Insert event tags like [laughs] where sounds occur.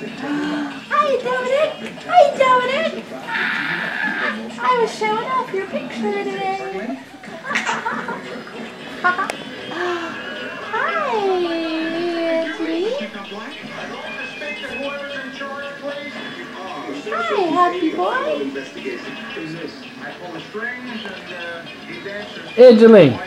Hi, Dominic. Hi, Dominic. I was showing off your picture today. [laughs] Hi, Anthony. Hi, happy boy. Angeline,